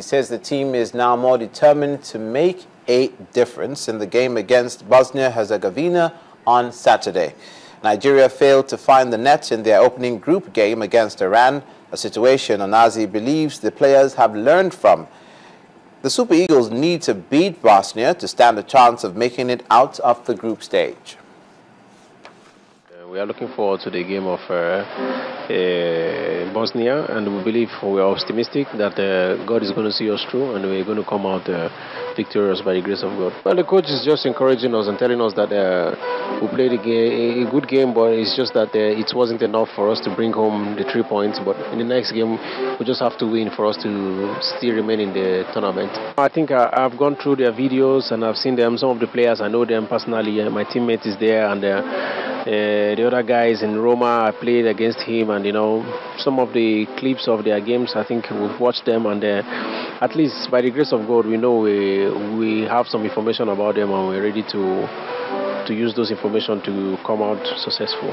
he says the team is now more determined to make a difference in the game against Bosnia-Herzegovina on Saturday. Nigeria failed to find the net in their opening group game against Iran, a situation Onazi believes the players have learned from. The Super Eagles need to beat Bosnia to stand a chance of making it out of the group stage. We are looking forward to the game of uh, uh, Bosnia, and we believe we are optimistic that uh, God is going to see us through, and we're going to come out uh, victorious by the grace of God. Well, the coach is just encouraging us and telling us that uh, we played a, game, a, good game, but it's just that uh, it wasn't enough for us to bring home the three points. But in the next game, we just have to win for us to still remain in the tournament. I think I, have gone through their videos and I've seen them. Some of the players I know them personally. my teammate is there, and uh, the other guys in Roma, I played against him, and you know, some of the clips of their games, I think we've watched them, and uh, at least by the grace of God, we know we, we have some information about them, and we're ready to to use those information to come out successful.